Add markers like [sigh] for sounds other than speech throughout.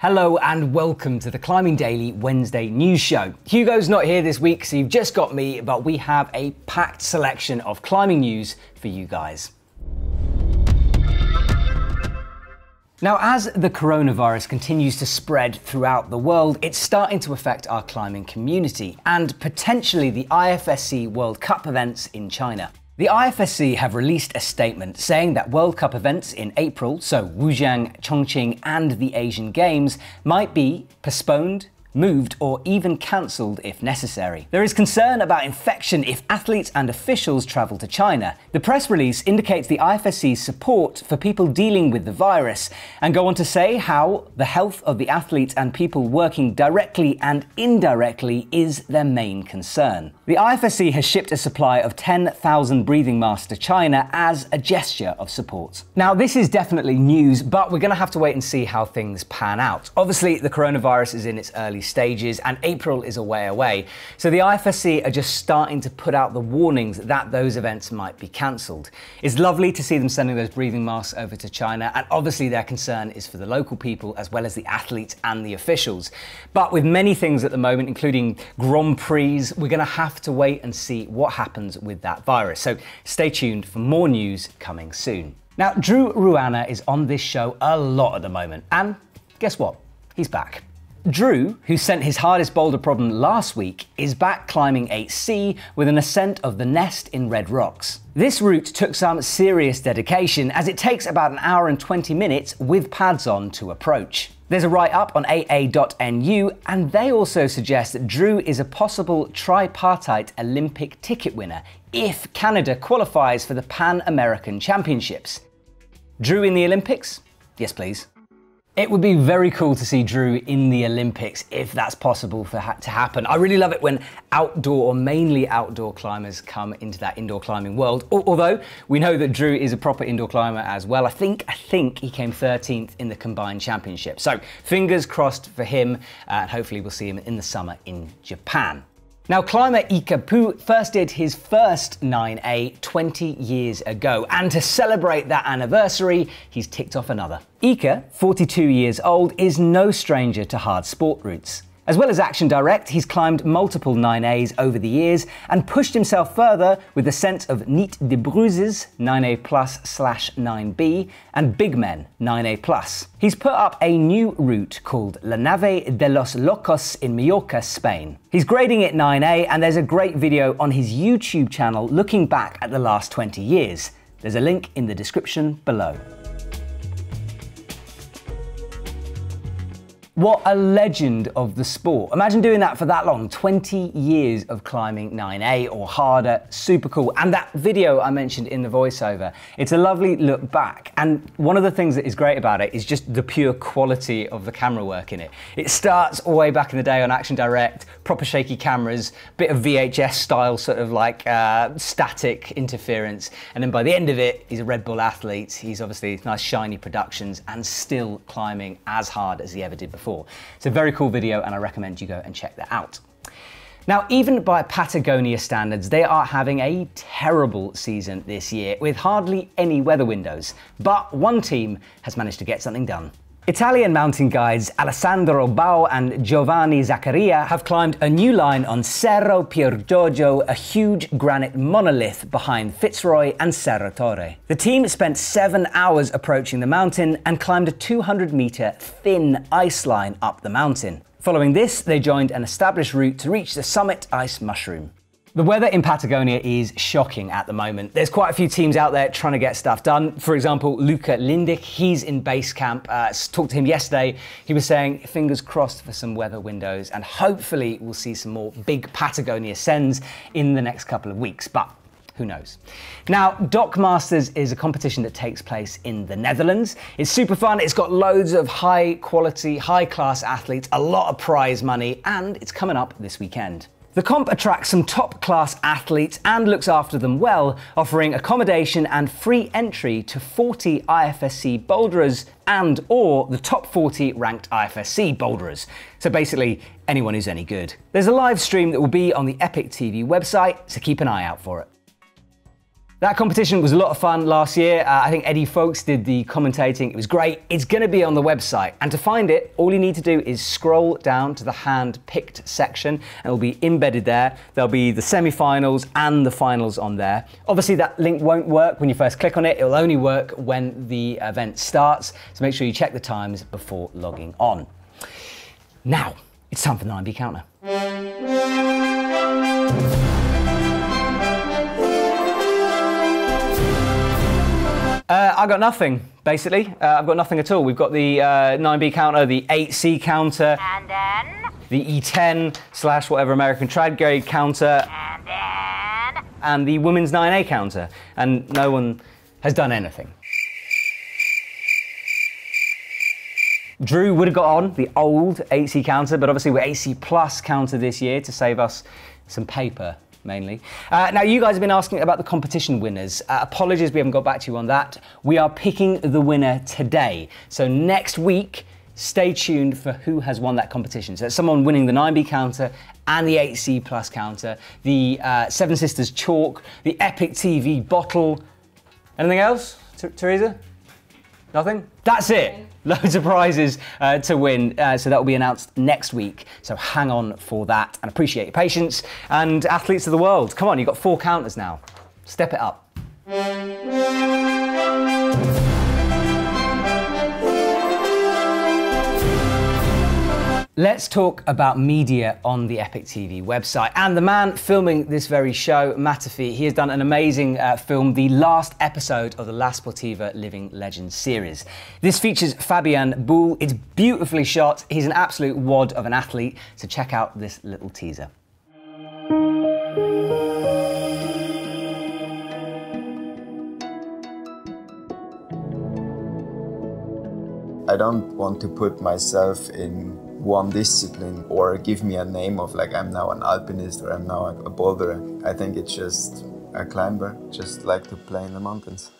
Hello and welcome to the Climbing Daily Wednesday news show. Hugo's not here this week, so you've just got me, but we have a packed selection of climbing news for you guys. Now, as the coronavirus continues to spread throughout the world, it's starting to affect our climbing community and potentially the IFSC World Cup events in China. The IFSC have released a statement saying that World Cup events in April, so Wujiang, Chongqing, and the Asian Games, might be postponed, moved, or even cancelled if necessary. There is concern about infection if athletes and officials travel to China. The press release indicates the IFSC's support for people dealing with the virus and go on to say how the health of the athletes and people working directly and indirectly is their main concern. The IFSC has shipped a supply of 10,000 breathing masks to China as a gesture of support. Now, this is definitely news, but we're going to have to wait and see how things pan out. Obviously, the coronavirus is in its early stages, and April is a way away. So the IFSC are just starting to put out the warnings that those events might be cancelled. It's lovely to see them sending those breathing masks over to China, and obviously their concern is for the local people as well as the athletes and the officials. But with many things at the moment, including Grand Prix, we're going to have to wait and see what happens with that virus. So stay tuned for more news coming soon. Now, Drew Ruana is on this show a lot at the moment, and guess what? He's back. Drew, who sent his hardest boulder problem last week, is back climbing 8C with an ascent of the Nest in Red Rocks. This route took some serious dedication as it takes about an hour and 20 minutes with pads on to approach. There's a write up on 8a.nu, and they also suggest that Drew is a possible tripartite Olympic ticket winner if Canada qualifies for the Pan American Championships. Drew in the Olympics? Yes, please. It would be very cool to see Drew in the Olympics if that's possible for ha- to happen. I really love it when outdoor or mainly outdoor climbers come into that indoor climbing world. Although we know that Drew is a proper indoor climber as well. I think I think he came 13th in the combined championship. So fingers crossed for him, uh, and hopefully we'll see him in the summer in Japan. Now, climber Iker Pou first did his first 9A 20 years ago, and to celebrate that anniversary, he's ticked off another. Iker, 42 years old, is no stranger to hard sport routes. As well as Action Direct, he's climbed multiple 9As over the years and pushed himself further with the sense of Nit de Bruixes 9A Plus slash 9B and Big Men 9A Plus. He's put up a new route called La Nave de los Locos in Mallorca, Spain. He's grading it 9A and there's a great video on his YouTube channel looking back at the last 20 years. There's a link in the description below. What a legend of the sport. Imagine doing that for that long 20 years of climbing 9A or harder. Super cool. And that video I mentioned in the voiceover, it's a lovely look back. And one of the things that is great about it is just the pure quality of the camera work in it. It starts all the way back in the day on Action Direct, proper shaky cameras, bit of VHS style, sort of like uh, static interference. And then by the end of it, he's a Red Bull athlete. He's obviously nice, shiny productions and still climbing as hard as he ever did before before. It's a very cool video and I recommend you go and check that out. Now, even by Patagonia standards, they are having a terrible season this year with hardly any weather windows. But one team has managed to get something done. Italian mountain guides Alessandro Bau and Giovanni Zaccaria have climbed a new line on Cerro Pier a huge granite monolith behind Fitzroy and Cerro Torre. The team spent seven hours approaching the mountain and climbed a 200 metre thin ice line up the mountain. Following this, they joined an established route to reach the summit ice mushroom. The weather in Patagonia is shocking at the moment. There's quite a few teams out there trying to get stuff done. For example, Luka Lindič, he's in base camp. Uh, talked to him yesterday. He was saying, fingers crossed for some weather windows, and hopefully we'll see some more big Patagonia sends in the next couple of weeks. But who knows? Now, Doc Masters is a competition that takes place in the Netherlands. It's super fun, it's got loads of high quality, high class athletes, a lot of prize money, and it's coming up this weekend. The comp attracts some top class athletes and looks after them well, offering accommodation and free entry to 40 IFSC boulderers and or the top 40 ranked IFSC boulderers. So basically, anyone who's any good. There's a live stream that will be on the Epic TV website, so keep an eye out for it. That competition was a lot of fun last year. Uh, I think Eddie Fowke did the commentating. It was great. It's going to be on the website. And to find it, all you need to do is scroll down to the hand picked section and it'll be embedded there. There'll be the semi finals and the finals on there. Obviously, that link won't work when you first click on it. It'll only work when the event starts. So make sure you check the times before logging on. Now, it's time for the 9B counter. Uh, I got nothing, basically. Uh, I've got nothing at all. We've got the uh, 9B counter, the 8C counter, And then, the E10 slash whatever American trad grade counter, and then, and the women's 9A counter. And no one has done anything. Drew would have got on the old 8C counter, but obviously we're 8C plus counter this year to save us some paper mainly. Uh, now, you guys have been asking about the competition winners. Uh, apologies, we haven't got back to you on that. We are picking the winner today. So next week, stay tuned for who has won that competition. So it's someone winning the 9B counter and the 8C plus counter, the uh, Seven Sisters chalk, the Epic TV bottle. Anything else, Teresa? Nothing? That's it. Loads of prizes uh, to win. Uh, so that will be announced next week. So hang on for that and appreciate your patience. And athletes of the world, come on, you've got four counters now. Step it up. Let's talk about media on the Epic TV website. And the man filming this very show, Matafi, he has done an amazing uh, film, the last episode of the La Sportiva Living Legends series. This features Fabian Buhl. It's beautifully shot. He's an absolute wad of an athlete. So check out this little teaser. I don't want to put myself in one discipline or give me a name of like I'm now an alpinist or I'm now a boulderer. I think it's just a climber, just like to play in the mountains.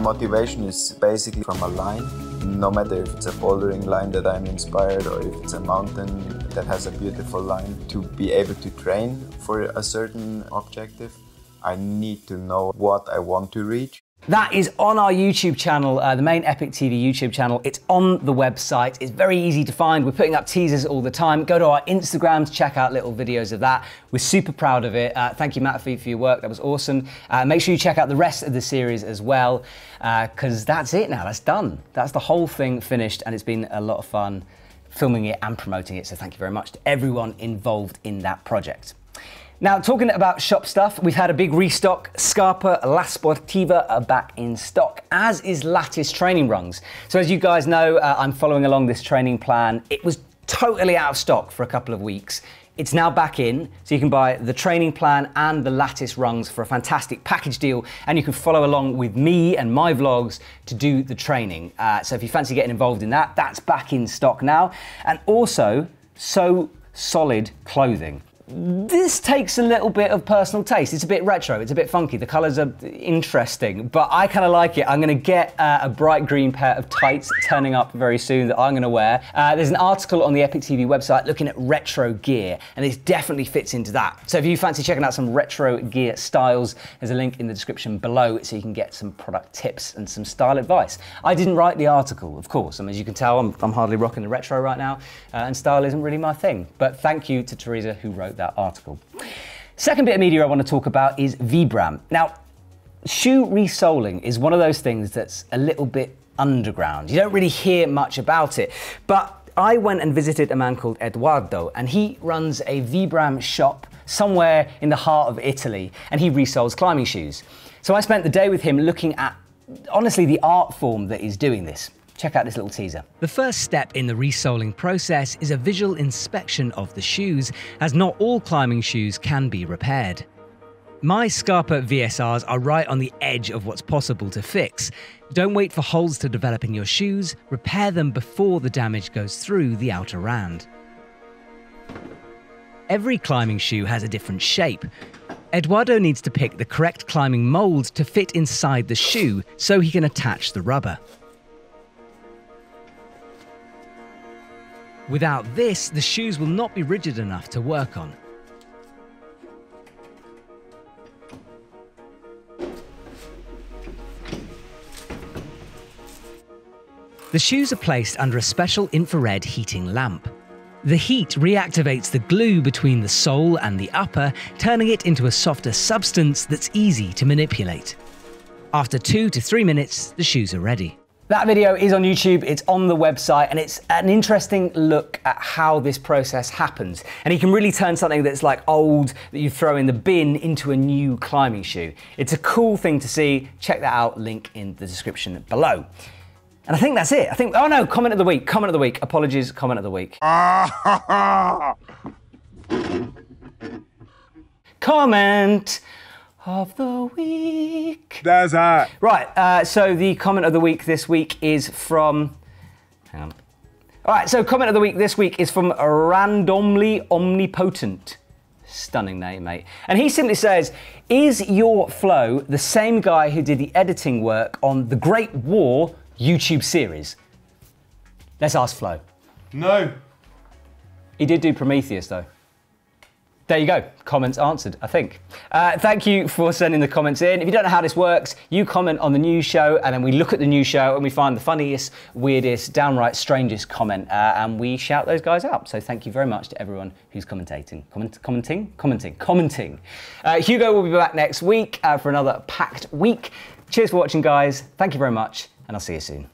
Motivation is basically from a line, no matter if it's a bouldering line that I'm inspired or if it's a mountain that has a beautiful line, to be able to train for a certain objective, I need to know what I want to reach. That is on our YouTube channel, uh, the main Epic TV YouTube channel. It's on the website. It's very easy to find. We're putting up teasers all the time. Go to our Instagram to check out little videos of that. We're super proud of it. Uh, thank you, Matt, for, for your work. That was awesome. Uh, make sure you check out the rest of the series as well, because that's it now. That's done. That's the whole thing finished, and it's been a lot of fun filming it and promoting it. So thank you very much to everyone involved in that project. Now, talking about shop stuff, we've had a big restock. Scarpa La Sportiva are back in stock, as is Lattice training rungs. So, as you guys know, uh, I'm following along this training plan. It was totally out of stock for a couple of weeks. It's now back in, so you can buy the training plan and the Lattice rungs for a fantastic package deal, and you can follow along with me and my vlogs to do the training. Uh, so, if you fancy getting involved in that, that's back in stock now. And also, so solid clothing. This takes a little bit of personal taste. It's a bit retro, it's a bit funky. The colours are interesting, but I kind of like it. I'm going to get uh, a bright green pair of tights turning up very soon that I'm going to wear. Uh, there's an article on the Epic TV website looking at retro gear, and this definitely fits into that. So if you fancy checking out some retro gear styles, there's a link in the description below so you can get some product tips and some style advice. I didn't write the article, of course. Mean, as you can tell, I'm, I'm hardly rocking the retro right now, uh, and style isn't really my thing. But thank you to Teresa who wrote that article. Second bit of media I want to talk about is Vibram. Now, shoe resoling is one of those things that's a little bit underground. You don't really hear much about it. But I went and visited a man called Eduardo, and he runs a Vibram shop somewhere in the heart of Italy, and he resoles climbing shoes. So I spent the day with him looking at, honestly, the art form that is doing this. Check out this little teaser. The first step in the resoling process is a visual inspection of the shoes, as not all climbing shoes can be repaired. My Scarpa VSRs are right on the edge of what's possible to fix. Don't wait for holes to develop in your shoes, repair them before the damage goes through the outer rand. Every climbing shoe has a different shape. Eduardo needs to pick the correct climbing mold to fit inside the shoe so he can attach the rubber. Without this, the shoes will not be rigid enough to work on. The shoes are placed under a special infrared heating lamp. The heat reactivates the glue between the sole and the upper, turning it into a softer substance that's easy to manipulate. After two to three minutes, the shoes are ready. That video is on YouTube, it's on the website, and it's an interesting look at how this process happens. And you can really turn something that's like old that you throw in the bin into a new climbing shoe. It's a cool thing to see. Check that out, link in the description below. And I think that's it. I think, oh no, comment of the week, comment of the week. Apologies, comment of the week. [laughs] comment of the week. That's that. Right, uh, so the comment of the week this week is from, hang on. All right, so comment of the week this week is from Randomly Omnipotent. Stunning name, mate. And he simply says, Is your Flo the same guy who did the editing work on The Great War YouTube series? Let's ask Flo. No. He did do Prometheus, though. There you go. Comments answered, I think. Uh, thank you for sending the comments in. If you don't know how this works, you comment on the news show, and then we look at the news show and we find the funniest, weirdest, downright strangest comment, uh, and we shout those guys out. So thank you very much to everyone who's commentating. Comment, commenting? Commenting. Commenting. Uh, Hugo will be back next week uh, for another packed week. Cheers for watching, guys. Thank you very much and I'll see you soon.